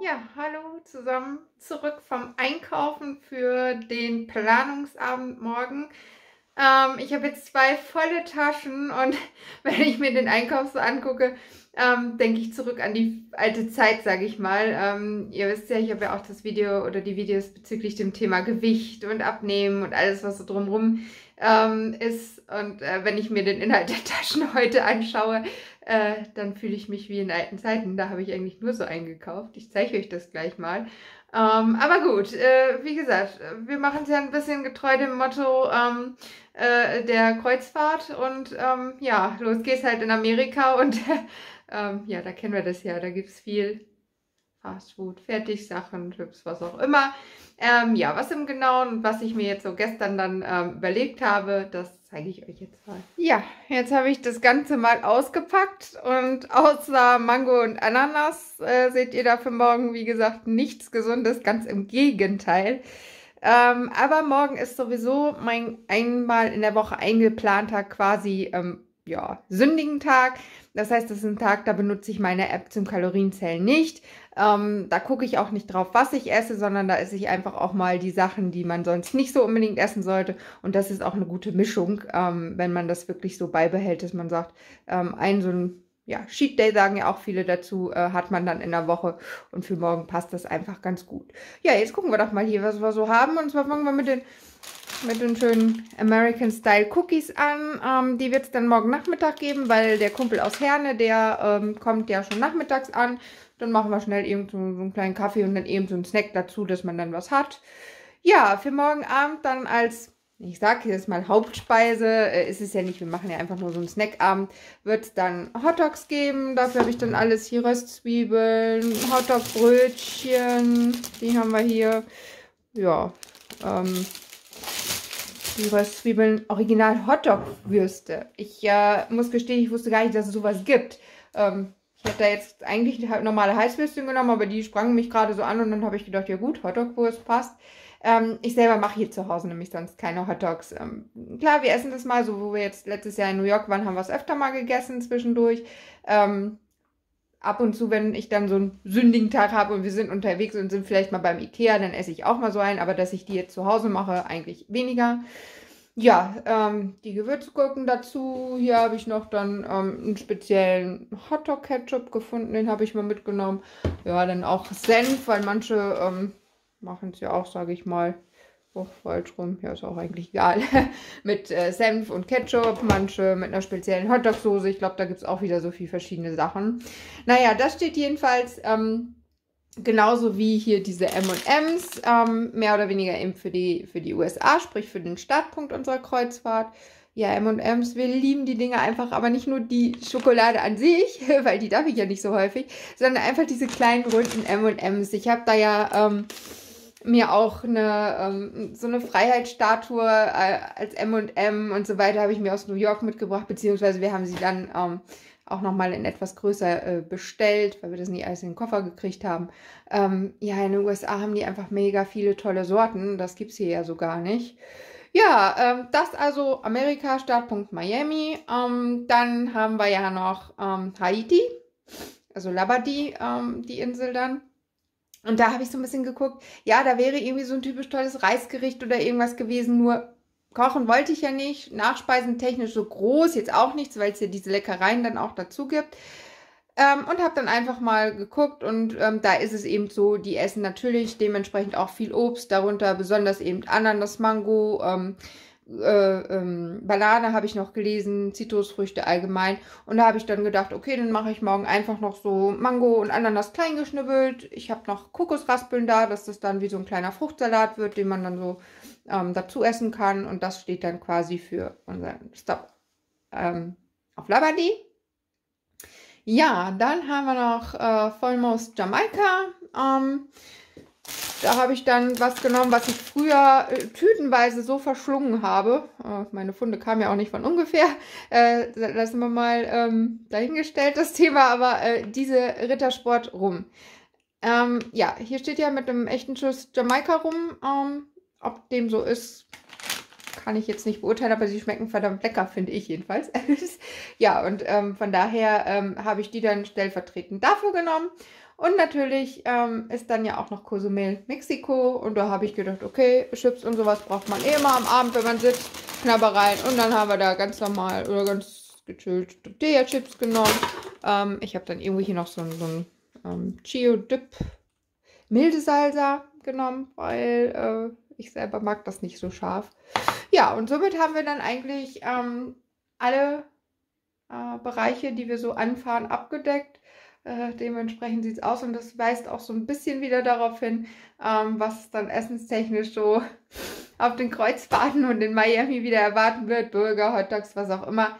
Ja, hallo zusammen zurück vom Einkaufen für den Planungsabend morgen. Ähm, ich habe jetzt zwei volle Taschen und wenn ich mir den Einkauf so angucke, ähm, denke ich zurück an die alte Zeit, sage ich mal. Ähm, ihr wisst ja, ich habe ja auch das Video oder die Videos bezüglich dem Thema Gewicht und Abnehmen und alles, was so drumherum ähm, ist. Und äh, wenn ich mir den Inhalt der Taschen heute anschaue, äh, dann fühle ich mich wie in alten Zeiten. Da habe ich eigentlich nur so eingekauft. Ich zeige euch das gleich mal. Ähm, aber gut, äh, wie gesagt, wir machen es ja ein bisschen getreu dem Motto ähm, äh, der Kreuzfahrt und ähm, ja, los geht's halt in Amerika und ähm, ja, da kennen wir das ja, da gibt es viel Fastfood, Fertigsachen, Chips, was auch immer. Ähm, ja, was im Genauen was ich mir jetzt so gestern dann ähm, überlegt habe, das zeige ich euch jetzt mal. Ja, jetzt habe ich das Ganze mal ausgepackt und außer Mango und Ananas äh, seht ihr da für morgen, wie gesagt, nichts Gesundes, ganz im Gegenteil. Ähm, aber morgen ist sowieso mein einmal in der Woche eingeplanter quasi ähm, ja, sündigen Tag. Das heißt, das ist ein Tag, da benutze ich meine App zum Kalorienzählen nicht. Ähm, da gucke ich auch nicht drauf, was ich esse, sondern da esse ich einfach auch mal die Sachen, die man sonst nicht so unbedingt essen sollte. Und das ist auch eine gute Mischung, ähm, wenn man das wirklich so beibehält, dass man sagt, ähm, ein so ein ja, Cheat Day sagen ja auch viele dazu, äh, hat man dann in der Woche und für morgen passt das einfach ganz gut. Ja, jetzt gucken wir doch mal hier, was wir so haben. Und zwar fangen wir mit den mit den schönen American Style Cookies an. Ähm, die wird es dann morgen Nachmittag geben, weil der Kumpel aus Herne, der ähm, kommt ja schon nachmittags an. Dann machen wir schnell eben so, einen kleinen Kaffee und dann eben so einen Snack dazu, dass man dann was hat. Ja, für morgen Abend dann als, ich sage jetzt mal Hauptspeise, äh, ist es ja nicht, wir machen ja einfach nur so einen Snackabend, wird es dann Hotdogs geben. Dafür habe ich dann alles hier, Röstzwiebeln, Hotdogbrötchen, die haben wir hier. Ja, ähm, die Röstzwiebeln Original Hotdog-Würste. Ich äh, muss gestehen, ich wusste gar nicht, dass es sowas gibt. Ähm, ich hätte da jetzt eigentlich normale Heißwürstchen genommen, aber die sprangen mich gerade so an und dann habe ich gedacht, ja gut, Hotdog-Wurst passt. Ähm, ich selber mache hier zu Hause nämlich sonst keine Hotdogs. Ähm, klar, wir essen das mal, so wo wir jetzt letztes Jahr in New York waren, haben wir es öfter mal gegessen zwischendurch. Ähm, ab und zu, wenn ich dann so einen sündigen Tag habe und wir sind unterwegs und sind vielleicht mal beim Ikea, dann esse ich auch mal so einen, aber dass ich die jetzt zu Hause mache, eigentlich weniger. Ja, ähm, die Gewürzgurken dazu. Hier habe ich noch dann ähm, einen speziellen Hotdog-Ketchup gefunden, den habe ich mal mitgenommen. Ja, dann auch Senf, weil manche ähm, machen es ja auch, sage ich mal, oh, falsch rum, ja, ist auch eigentlich egal, mit äh, Senf und Ketchup, manche mit einer speziellen Hotdog-Soße. Ich glaube, da gibt es auch wieder so viele verschiedene Sachen. Naja, das steht jedenfalls ähm, Genauso wie hier diese M&M's, ähm, mehr oder weniger eben für die, für die USA, sprich für den Startpunkt unserer Kreuzfahrt. Ja, M&M's, wir lieben die Dinge einfach, aber nicht nur die Schokolade an sich, weil die darf ich ja nicht so häufig, sondern einfach diese kleinen runden M&M's. Ich habe da ja ähm, mir auch eine ähm, so eine Freiheitsstatue äh, als M&M und so weiter habe ich mir aus New York mitgebracht, beziehungsweise wir haben sie dann ähm, auch nochmal in etwas größer äh, bestellt, weil wir das nie alles in den Koffer gekriegt haben. Ähm, ja, in den USA haben die einfach mega viele tolle Sorten. Das gibt es hier ja so gar nicht. Ja, ähm, das also Amerika, Startpunkt Miami. Ähm, dann haben wir ja noch ähm, Haiti, also Labadie, ähm, die Insel dann. Und da habe ich so ein bisschen geguckt, ja, da wäre irgendwie so ein typisch tolles Reisgericht oder irgendwas gewesen, nur Kochen wollte ich ja nicht. Nachspeisen technisch so groß, jetzt auch nichts, weil es ja diese Leckereien dann auch dazu gibt. Ähm, und habe dann einfach mal geguckt und ähm, da ist es eben so, die essen natürlich dementsprechend auch viel Obst, darunter besonders eben Ananas, Mango, ähm, äh, ähm, Banane habe ich noch gelesen, Zitrusfrüchte allgemein. Und da habe ich dann gedacht, okay, dann mache ich morgen einfach noch so Mango und Ananas klein geschnibbelt. Ich habe noch Kokosraspeln da, dass das dann wie so ein kleiner Fruchtsalat wird, den man dann so ähm, dazu essen kann. Und das steht dann quasi für unseren Stop ähm, auf Labadie. Ja, dann haben wir noch äh, Vollmost Jamaika. Da habe ich dann was genommen, was ich früher äh, tütenweise so verschlungen habe. Äh, meine Funde kamen ja auch nicht von ungefähr. Äh, lassen wir mal ähm, dahingestellt das Thema, aber äh, diese Rittersport rum. Ähm, ja, hier steht ja mit einem echten Schuss Jamaika rum. Ähm, ob dem so ist, kann ich jetzt nicht beurteilen, aber sie schmecken verdammt lecker, finde ich jedenfalls. ja, und ähm, von daher ähm, habe ich die dann stellvertretend dafür genommen. Und natürlich ähm, ist dann ja auch noch Cozumel Mexiko. Und da habe ich gedacht, okay, Chips und sowas braucht man eh immer am Abend, wenn man sitzt. Knabbereien. Und dann haben wir da ganz normal oder ganz gechillt Tortilla-Chips genommen. Ähm, ich habe dann irgendwie hier noch so, so ein ähm, Chio-Dip milde Salsa genommen, weil äh, ich selber mag das nicht so scharf. Ja, und somit haben wir dann eigentlich ähm, alle äh, Bereiche, die wir so anfahren, abgedeckt. Äh, dementsprechend sieht es aus und das weist auch so ein bisschen wieder darauf hin, ähm, was dann essenstechnisch so auf den Kreuzfahrten und in Miami wieder erwarten wird. Burger, Hotdogs, was auch immer.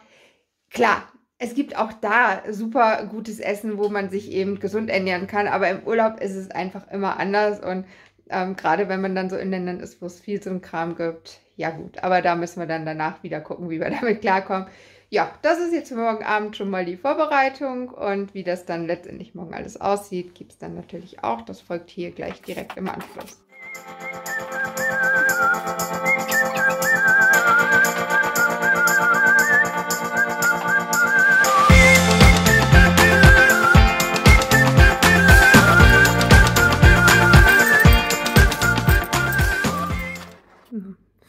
Klar, es gibt auch da super gutes Essen, wo man sich eben gesund ernähren kann, aber im Urlaub ist es einfach immer anders und ähm, gerade wenn man dann so in Ländern ist, wo es viel so ein Kram gibt, ja gut, aber da müssen wir dann danach wieder gucken, wie wir damit klarkommen. Ja, das ist jetzt für morgen Abend schon mal die Vorbereitung und wie das dann letztendlich morgen alles aussieht, gibt es dann natürlich auch. Das folgt hier gleich direkt im Anschluss.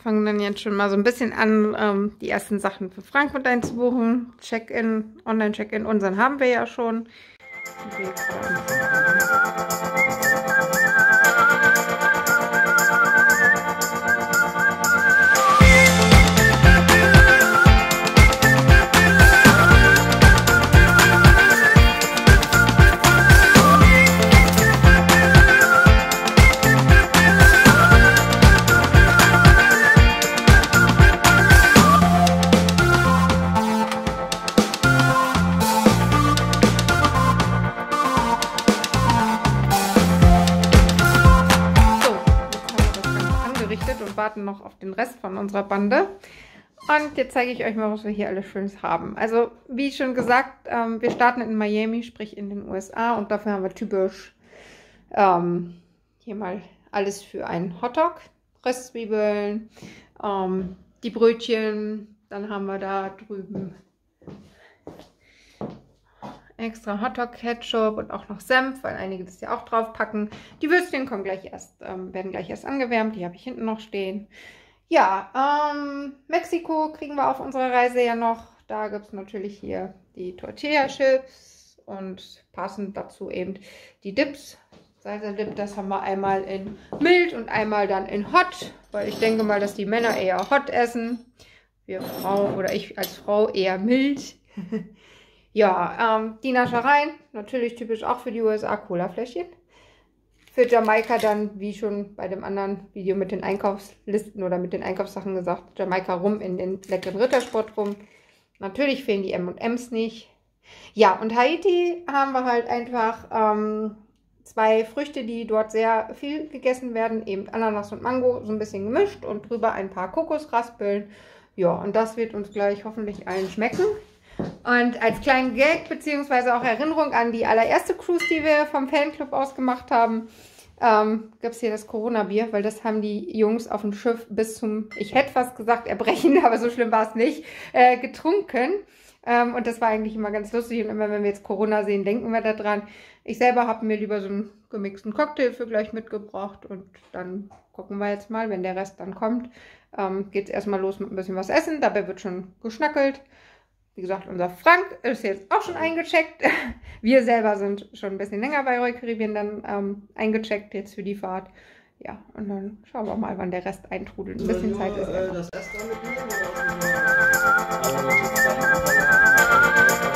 Fangen dann jetzt schon mal so ein bisschen an, ähm, die ersten Sachen für Frankfurt einzubuchen. Check-in, Online-Check-in, unseren haben wir ja schon. Warten noch auf den Rest von unserer Bande. Und jetzt zeige ich euch mal, was wir hier alles Schönes haben. Also, wie schon gesagt, ähm, wir starten in Miami, sprich in den USA. Und dafür haben wir typisch ähm, hier mal alles für einen Hotdog. Röstzwiebeln, ähm, die Brötchen. Dann haben wir da drüben extra Hotdog-Ketchup und auch noch Senf, weil einige das ja auch drauf packen. Die Würstchen kommen gleich erst, ähm, werden gleich erst angewärmt, die habe ich hinten noch stehen. Ja, ähm, Mexiko kriegen wir auf unserer Reise ja noch. Da gibt es natürlich hier die Tortilla-Chips und passend dazu eben die Dips. Salsa-Dip, das haben wir einmal in mild und einmal dann in hot, weil ich denke mal, dass die Männer eher hot essen. Wir Frauen oder ich als Frau eher mild. Ja, ähm, die Naschereien, natürlich typisch auch für die USA Cola-Fläschchen. Für Jamaika dann, wie schon bei dem anderen Video mit den Einkaufslisten oder mit den Einkaufssachen gesagt, Jamaika rum in den leckeren Rittersport rum. Natürlich fehlen die M&M's nicht. Ja, und Haiti haben wir halt einfach ähm, zwei Früchte, die dort sehr viel gegessen werden, eben Ananas und Mango, so ein bisschen gemischt und drüber ein paar Kokosraspeln. Ja, und das wird uns gleich hoffentlich allen schmecken. Und als kleinen Gag bzw. auch Erinnerung an die allererste Cruise, die wir vom Fanclub aus gemacht haben, ähm, gibt es hier das Corona-Bier, weil das haben die Jungs auf dem Schiff bis zum, ich hätte fast gesagt, erbrechen, aber so schlimm war es nicht, äh, getrunken. Ähm, und das war eigentlich immer ganz lustig. Und immer wenn wir jetzt Corona sehen, denken wir daran. Ich selber habe mir lieber so einen gemixten Cocktail für gleich mitgebracht. Und dann gucken wir jetzt mal, wenn der Rest dann kommt, ähm, geht es erstmal los mit ein bisschen was essen. Dabei wird schon geschnackelt. Wie gesagt, unser Frank ist jetzt auch schon eingecheckt. Wir selber sind schon ein bisschen länger bei Roy Caribbean dann ähm, eingecheckt jetzt für die Fahrt. Ja, und dann schauen wir mal, wann der Rest eintrudelt. Ein bisschen Zeit ist ja. Äh,